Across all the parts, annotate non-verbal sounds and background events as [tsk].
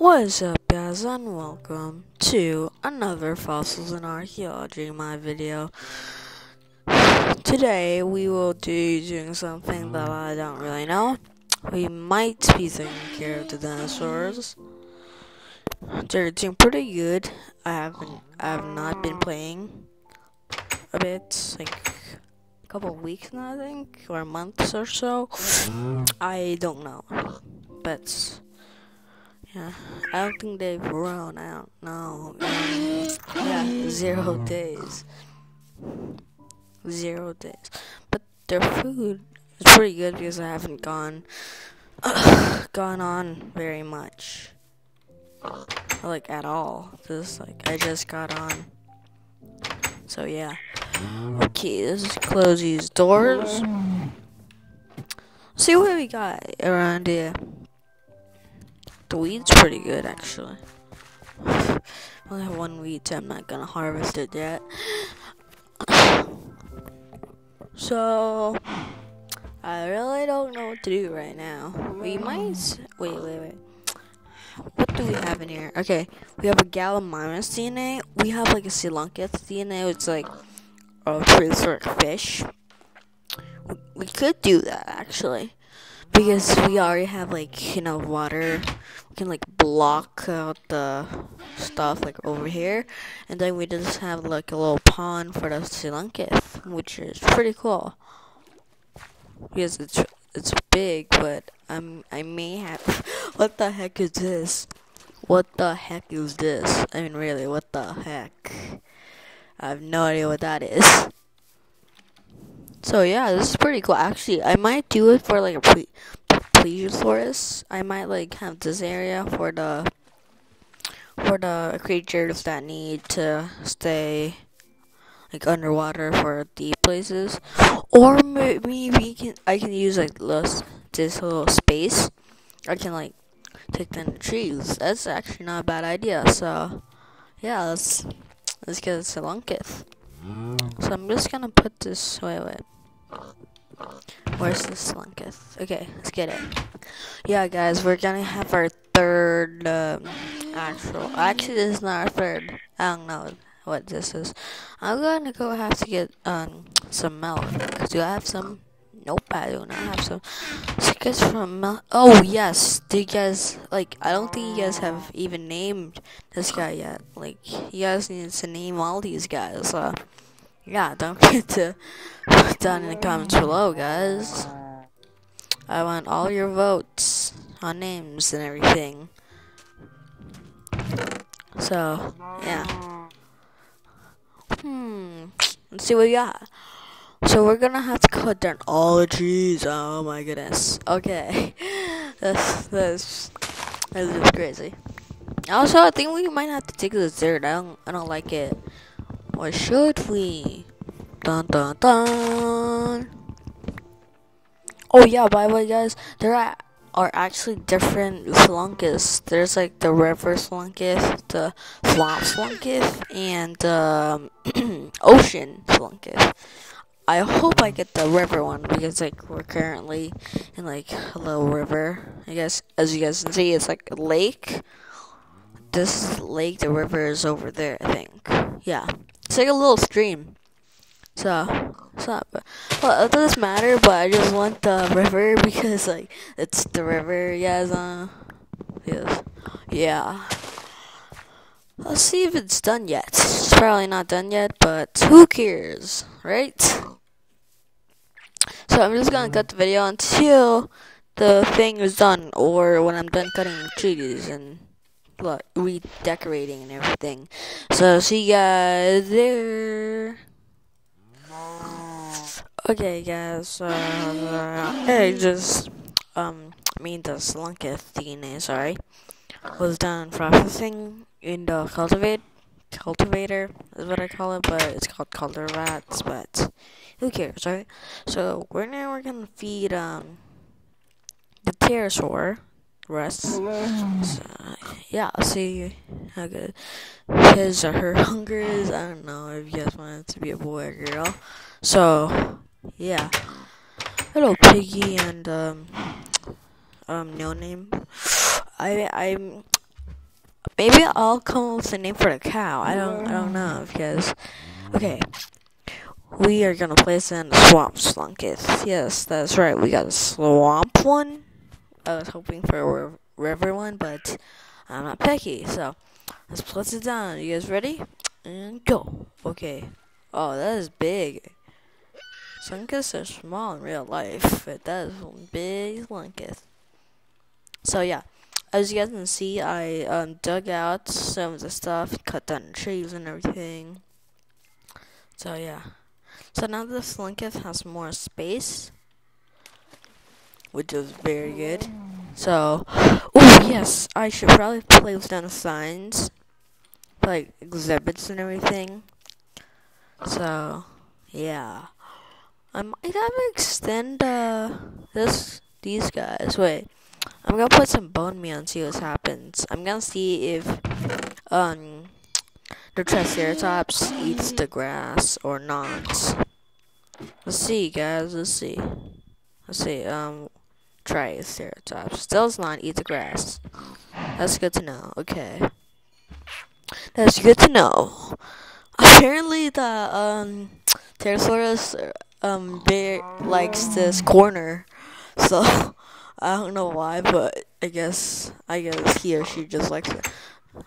What is up guys and welcome to another Fossils and Archaeology my video. Today we will be doing something that I don't really know. We might be taking care of the dinosaurs. They're doing pretty good. I haven't I have not been playing a bit, like a couple weeks now I think, or months or so. I don't know. But yeah, I don't think they've run out. No. yeah, zero uh-huh. days. Zero days. But their food is pretty good because I haven't gone [sighs] gone on very much. Like at all. Just like I just got on. So yeah. Uh-huh. Okay, let's close these doors. See what we got around here. The weed's pretty good, actually. I [sighs] only have one weed, so I'm not gonna harvest it yet. [sighs] so, I really don't know what to do right now. We might. Wait, wait, wait. What do we have in here? Okay, we have a Gallimimus DNA. We have like a Coeluncus DNA. It's like a prehistoric fish. We could do that actually because we already have like you know water. We can like block out the stuff like over here. And then we just have like a little pond for the Coeluncus which is pretty cool. Because it's it's big but I'm I may have [laughs] what the heck is this? What the heck is this? I mean really what the heck? I have no idea what that is so yeah, this is pretty cool. Actually, I might do it for like a ple- plesiosaurus. I might like have this area for the for the creatures that need to stay like underwater for deep places, or maybe can I can use like this this little space. I can like take down the trees. That's actually not a bad idea. So yeah, let's let's get a Coeluncus. So I'm just gonna put this. Wait, wait. Where's the Coeluncus? Okay, let's get it. Yeah, guys, we're gonna have our third um, actual. Actually, this is not our third. I don't know what this is. I'm gonna go have to get um some milk. Do I have some? Nope, I do not have some. So you guys from milk? Oh yes, do you guys like? I don't think you guys have even named this guy yet. Like, you guys need to name all these guys. Uh, yeah, don't [laughs] forget to put down in the comments below, guys. I want all your votes on names and everything. So, yeah. Hmm. Let's see what we got. So we're gonna have to cut down all the trees. Oh my goodness. Okay. [laughs] That's that's that's just crazy. Also, I think we might have to take the dirt. I don't I don't like it. Or should we? Dun dun dun. Oh yeah, by the way, guys, there are, actually different Coeluncus. There's like the river Coeluncus, the swamp Coeluncus, and um, [clears throat] ocean Coeluncus. I hope I get the river one because like we're currently in like a little river. I guess as you guys can see, it's like a lake. This lake, the river is over there. I think. Yeah. It's like a little stream. So, it's not, well, it doesn't matter, but I just want the river because, like, it's the river, yes, uh, yes, yeah. Let's see if it's done yet. It's probably not done yet, but who cares, right? So I'm just gonna cut the video until the thing is done, or when I'm done cutting trees and look, redecorating and everything. So see you guys there. Okay, guys. Uh, I just um mean the Coeluncus DNA. Sorry, was done processing in the cultivate cultivator is what I call it, but it's called cultivats. But who cares, right? So we're now we're gonna feed um the pterosaur rest. So, yeah, I'll see how good his or her hunger is. I don't know if you guys want it to be a boy or girl. So, yeah. Hello, Piggy and, um, um, no name. I, I'm, maybe I'll come up with a name for the cow. I don't I don't know because okay. We are gonna place in the swamp slunketh. Yes, that's right. We got a swamp one. I was hoping for a river one, but I'm not picky. So let's place it down. You guys ready? And go. Okay. Oh, that is big. Slunkeths are small in real life, but that is one big slunketh. So yeah, as you guys can see, I um, dug out some of the stuff, cut down trees and everything. So yeah. So now the slunketh has more space, which is very good. So, oh yes, I should probably place down signs, like exhibits and everything. So, yeah. I might have to extend uh, this these guys. Wait, I'm gonna put some bone meal and see what happens. I'm gonna see if um the Triceratops eats the grass or not. Let's see, guys. Let's see. Let's see. Um, Triceratops does not eat the grass. That's good to know. Okay, that's good to know. Apparently, the um Pterosaurus um bear likes this corner, so [laughs] I don't know why, but I guess I guess he or she just likes it.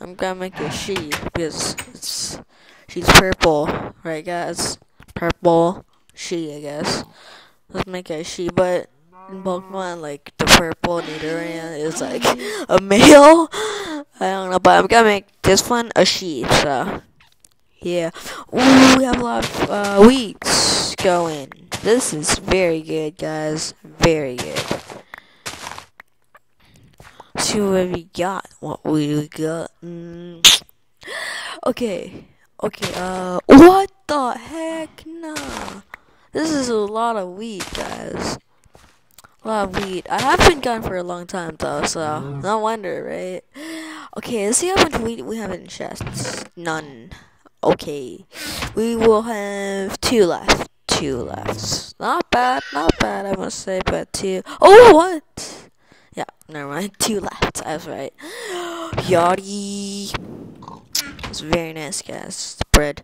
I'm gonna make a she because it's she's purple, right, guys? Purple she, I guess. Let's make a she, but Pokemon, like the purple Nidoran is like a male. [laughs] I don't know, but I'm gonna make this one a she. So yeah, Ooh, we have a lot of uh, weeds going. This is very good, guys. Very good. See what we got. What we got. Mm. Okay. Okay. Uh. What the heck? Nah. This is a lot of wheat, guys. Of wheat. I have been gone for a long time though, so mm-hmm. no wonder, right? Okay, let's see how much wheat we have in chests. None. Okay. We will have two left. Two left. Not bad, not bad, I must say, but two. Oh, what? Yeah, never mind. [laughs] Two left. I was right. [gasps] Yachty. It's very nice, guys. Bread.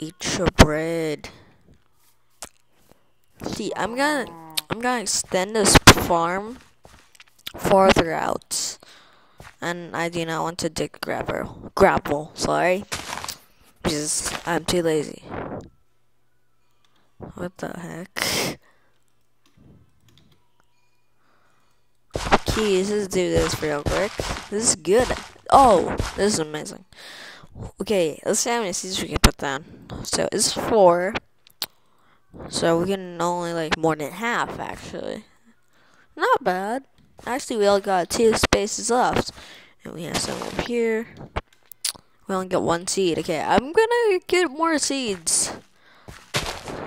Eat your bread. See, I'm gonna, I'm gonna extend this farm farther out, and I do not want to dig gravel. Gravel, sorry, because I'm too lazy. What the heck? Keys, let's do this real quick. This is good. Oh, this is amazing. Okay, let's see how many seeds we can put down. So it's four. So we can only like more than half actually. Not bad. Actually, we all got two spaces left, and we have some up here. We only got one seed. Okay, I'm gonna get more seeds.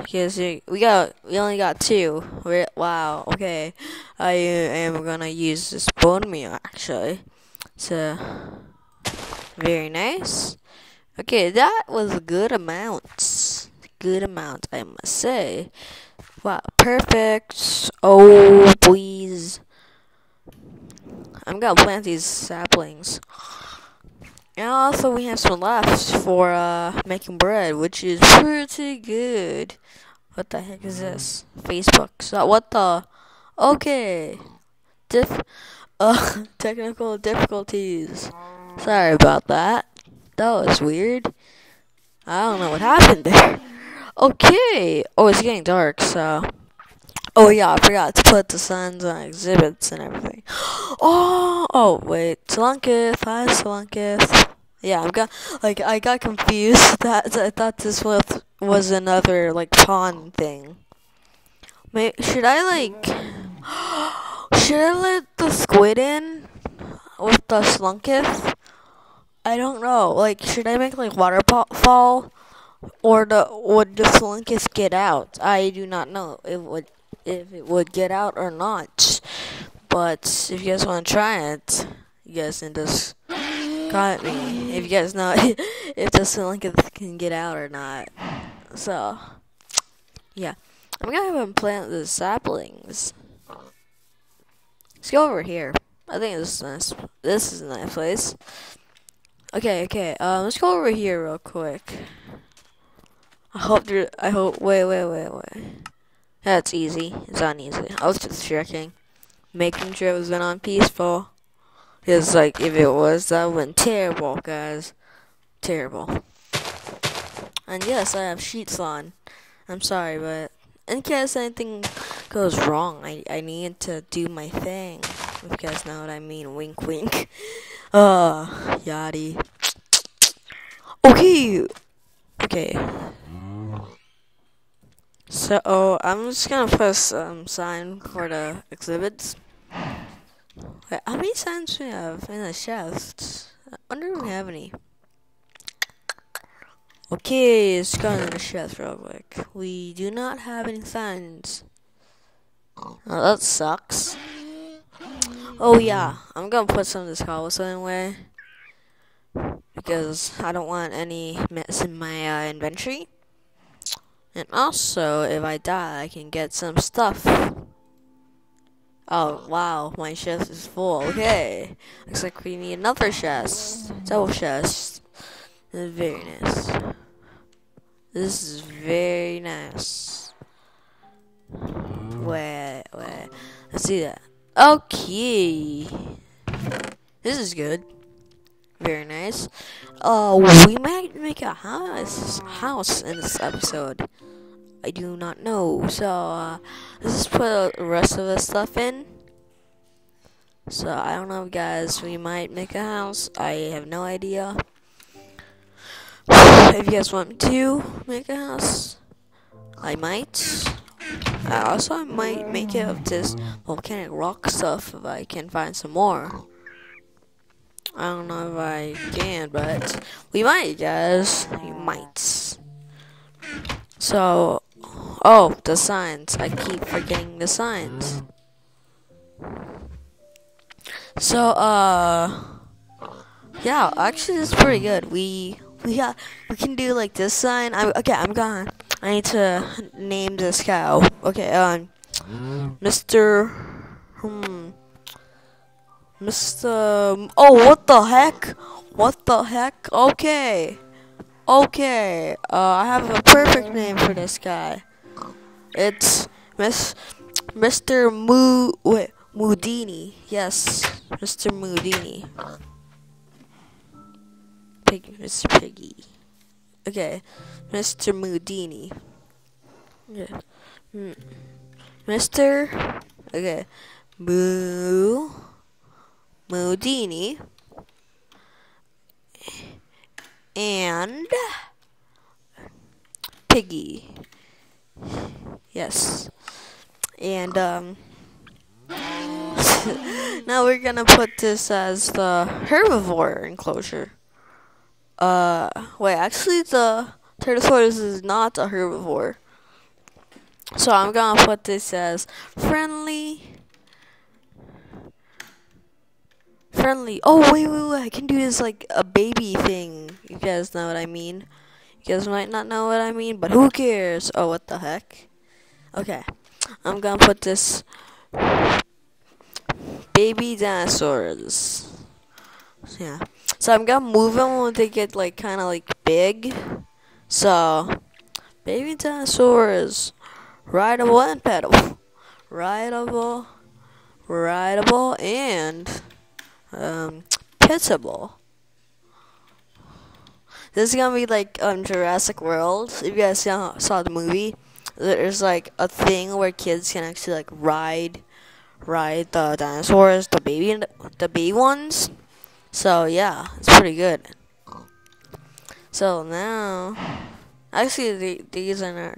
Because we got, we only got two. We're, wow. Okay, I am gonna use this bone meal actually. So very nice. Okay, that was a good amount. Good amount, I must say. Wow, perfect. Oh, please. I'm gonna plant these saplings. And also, we have some left for uh, making bread, which is pretty good. What the heck is this? Facebook. So, what the? Okay. Diff. [laughs] Uh, technical difficulties. Sorry about that. That was weird. I don't know what happened there. Okay. Oh, it's getting dark, so. Oh yeah, I forgot to put the signs on exhibits and everything. [gasps] Oh, oh wait, Slunketh, hi Slunketh. Yeah, I'm got like I got confused. [laughs] That I thought this was was another like pawn thing. May, should I like? [gasps] Should I let the squid in with the Slunketh? I don't know. Like, should I make like waterfall, or the would the Slunketh get out? I do not know. It would if it would get out or not. But if you guys want to try it, you guys can just comment me if you guys know [laughs] if the Silica can get out or not. So, yeah. I'm gonna have him plant the saplings. Let's go over here. I think this is nice. This is a nice place. Okay, okay. Um, let's go over here real quick. I hope there. I hope. Wait, wait, wait, wait. That's easy. It's not easy. I was just checking, making sure it was on peaceful. Because like if it was, that went terrible, guys. Terrible. And yes, I have sheets on. I'm sorry, but in case anything goes wrong, I I need to do my thing. If you guys know what I mean. Wink, wink. [laughs] Uh, yaddy. Okay. Okay. So oh, I'm just gonna put some sign for the exhibits. Wait, how many signs do we have in the chests? I wonder if we have any. Okay, let's go into the chest real quick. We do not have any signs. Oh, that sucks. Oh yeah, I'm gonna put some of this cobblestone away because I don't want any mess in my uh, inventory. And also, if I die, I can get some stuff. Oh, wow, my chest is full. Okay. Looks like we need another chest. Double chest. This is very nice. This is very nice. Wait, wait. Let's see that. Okay. This is good. Very nice. Uh, we might make a house house in this episode. I do not know. So, uh, let's just put the rest of the stuff in. So, I don't know, guys. We might make a house. I have no idea. [sighs] if you guys want to make a house, I might. I also I might make it of this volcanic rock stuff if I can find some more. I don't know if I can, but we might, guys. We might. So, oh, the signs. I keep forgetting the signs. So, uh, yeah, actually, it's pretty good. We we got we can do like this sign. I okay. I'm gone. I need to name this cow. Okay, um, Mr. Hmm. Mr. Oh, what the heck? What the heck? Okay. Okay. Uh, I have a perfect name for this guy. It's Miss Mr. Mu wait, Mudini. Yes, Mr. Mudini. Pig, Mr. Piggy. Okay, Mr. Mudini. Yeah. Hmm. Mr. Okay, Moo. Modini and Piggy. Yes. And um [laughs] now we're gonna put this as the herbivore enclosure. Uh wait, actually the Pterosaurus is not a herbivore. So I'm gonna put this as friendly friendly. Oh wait, wait, wait! I can do this like a baby thing. You guys know what I mean? You guys might not know what I mean, but who cares? Oh, what the heck? Okay, I'm gonna put this baby dinosaurs. Yeah. So I'm gonna move them when they get like kind of like big. So, baby dinosaurs, rideable and pedal, rideable, rideable and um, [tsk] pitiable. This is gonna be like um, Jurassic World. If you guys saw, saw the movie, there's like a thing where kids can actually like ride, ride the dinosaurs, the baby, the baby ones. So yeah, it's pretty good. So now, actually, the, these are not.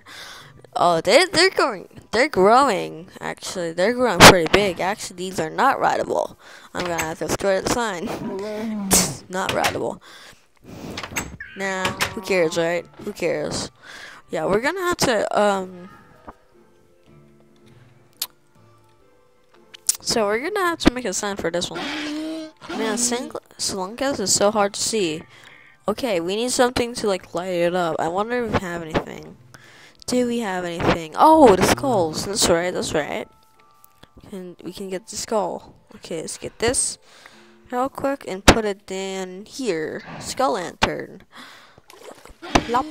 Oh, they they're going, they're growing. Actually, they're growing pretty big. Actually, these are not rideable. I'm gonna have to destroy the sign. [laughs] not rideable. Nah, who cares, right? Who cares? Yeah, we're gonna have to um. So we're gonna have to make a sign for this one. Man, Slunkus is so hard to see. Okay, we need something to like light it up. I wonder if we have anything. Do we have anything? Oh, the skulls. That's right. That's right. And we can get the skull. Okay, let's get this. real quick and put it down here. Skull lantern. Plop.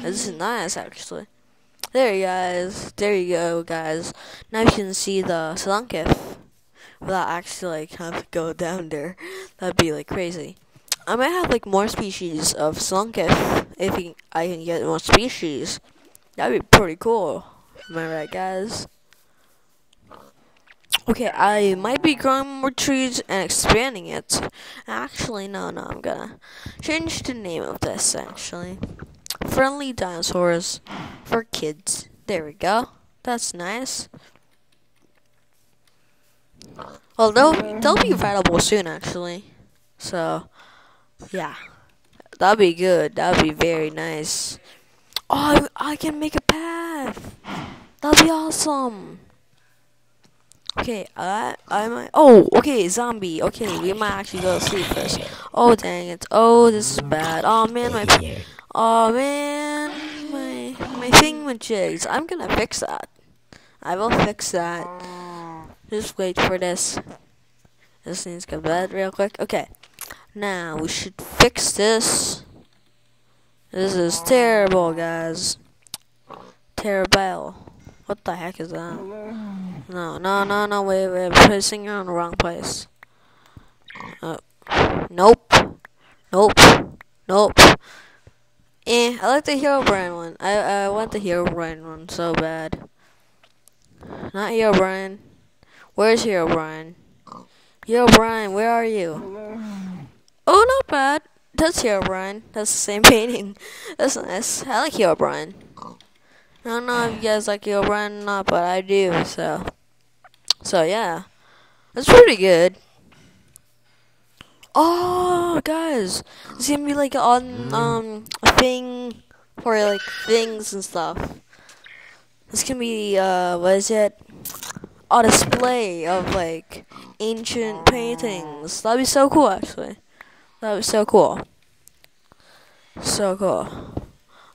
This is nice, actually. There you guys. There you go, guys. Now you can see the Slunkif without actually like having to go down there. That'd be like crazy. I might have like more species of Slunkif if I can get more species. That'd be pretty cool. Am I right, guys? Okay, I might be growing more trees and expanding it. Actually, no, no, I'm gonna change the name of this, actually. Friendly dinosaurs for kids. There we go. That's nice. Well, they'll, they'll be available soon, actually. So, yeah. That'd be good. That'd be very nice. Oh, I, can make a path. That'll be awesome. Okay, I I might. Oh, okay, zombie. Okay, we might actually go to sleep first. Oh dang it! Oh, this is bad. Oh man, my. Oh man, my my thingamajigs. I'm gonna fix that. I will fix that. Just wait for this. This needs to go bed real quick. Okay, now we should fix this. This is terrible, guys. Terrible. What the heck is that? No, no, no, no, wait, wait, pressing you in the wrong place. Uh, nope. Nope. Nope. Eh, I like the Herobrine one. I, I want the Herobrine one so bad. Not Herobrine. Where's Herobrine? Herobrine, where are you? Oh, not bad. That's Herobrine. That's the same [laughs] painting. That's nice. I like Herobrine. I don't know if you guys like Herobrine or not, but I do, so. So, yeah. That's pretty good. Oh, guys. It's gonna be like on, um, a thing for, like, things and stuff. This can be, uh, what is it? A display of, like, ancient paintings. That'd be so cool, actually. That be so cool. So cool.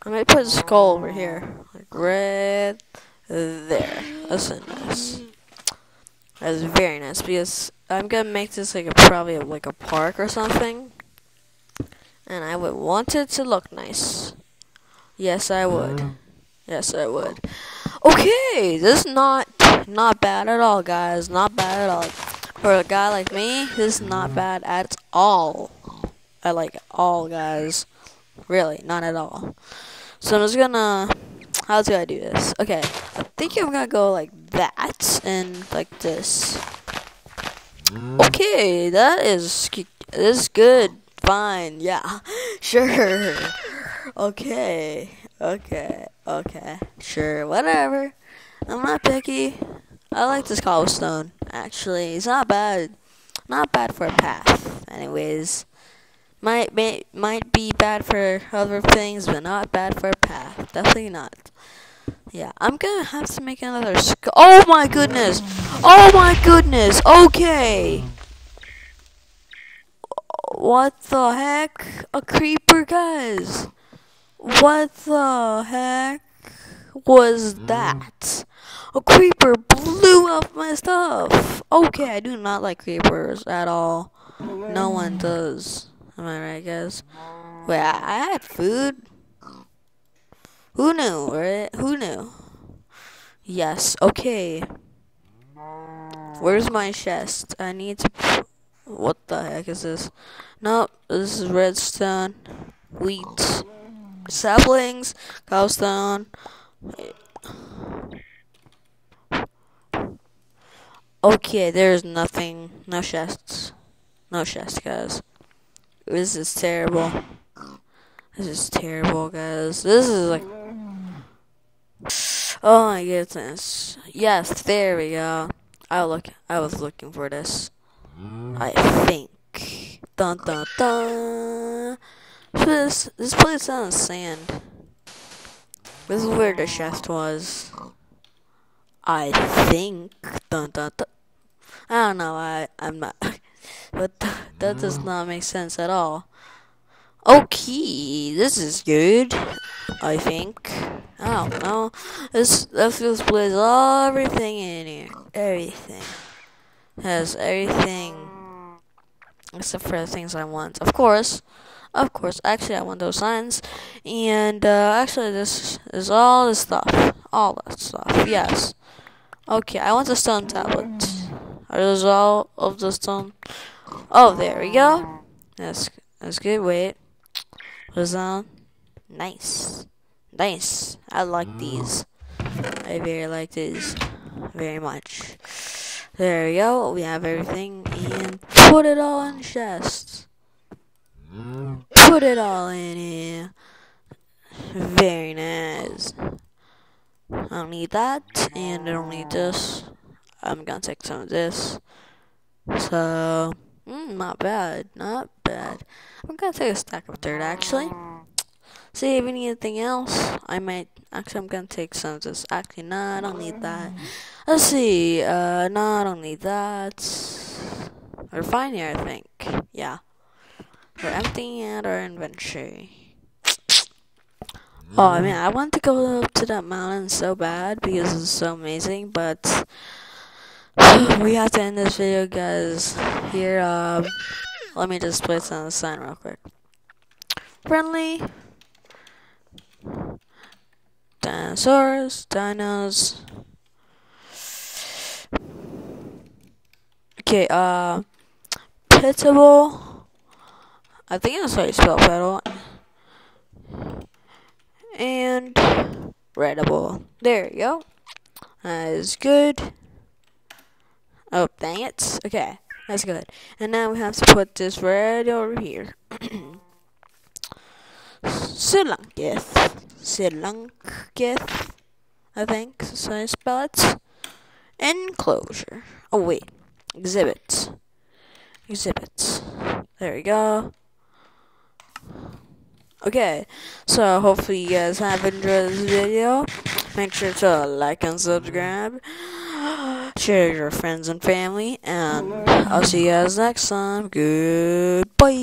I might put a skull over here. Like right there. That's nice. That's very nice because I'm gonna make this like a probably like a park or something. And I would want it to look nice. Yes I would. Yes I would. Okay, this is not not bad at all guys. Not bad at all. For a guy like me, this is not mm. bad at all. I like it all guys. Really, not at all. So I'm just gonna. How's I do this? Okay, I think I'm gonna go like that and like this. Mm. Okay, that is this is good. Fine, yeah, [laughs] sure. Okay, okay, okay, sure, whatever. I'm not picky. I like this cobblestone. Actually, it's not bad. Not bad for a path. Anyways might may, might be bad for other things, but not bad for a path. Definitely not. Yeah, I'm gonna have to make another. Sc- oh my goodness! Oh my goodness! Okay. What the heck? A creeper, guys. What the heck was mm. that? A creeper blew up my stuff. Okay, I do not like creepers at all. No one does. Am I right, guys? Wait, I, I had food? Who knew, right? Who knew? Yes, okay. Where's my chest? I need to... What the heck is this? Nope, this is redstone. Wheat. Saplings. Cobblestone. Okay, there's nothing. No chests. No chests, guys. This is terrible. This is terrible, guys. This is like. Oh my goodness. Yes, there we go. I look. I was looking for this. I think. Dun dun dun. This this place on sand. This is where the chest was. I think. Dun dun dun. I don't know. I I'm not. But th [laughs] that does not make sense at all. Okay, this is good. I think. I don't know. This that feels plays everything in here. Everything has everything. except for the things I want. Of course, of course. Actually, I want those signs, and uh, actually, this is all the stuff, all that stuff. Yes. Okay, I want the stone tablet. Are those all of the stone? Oh, there we go. That's that's good. Wait, was on? Nice, nice. I like these. I very like these very much. There we go. We have everything and put it all in chests. Put it all in here. Very nice. I don't need that, and I don't need this. I'm gonna take some of this. So, mm, not bad, not bad. I'm gonna take a stack of dirt actually. See if need anything else. I might actually. I'm gonna take some of this. Actually, no, I don't need that. Let's see. Uh, no, I don't need that. We're fine here, I think. Yeah. We're emptying out our inventory. Oh, I mean, I want to go up to that mountain so bad because it's so amazing, but we have to end this video, guys. Here, um, let me just place on the sign real quick. Friendly. Dinosaurs, dinos. Okay, uh, pitable. I think that's how you spell pedal. And readable. There you go. That is good. Oh, dang it. Okay, that's good. And now we have to put this right over here. [clears throat] Silunkith. Silunkith. I think that's I spell it. Enclosure. Oh, wait. Exhibits. Exhibits. There we go. Okay, so hopefully you guys have enjoyed this video. Make sure to like and subscribe. [gasps] Oh, Share your friends and family. And I'll see you guys next time. Goodbye.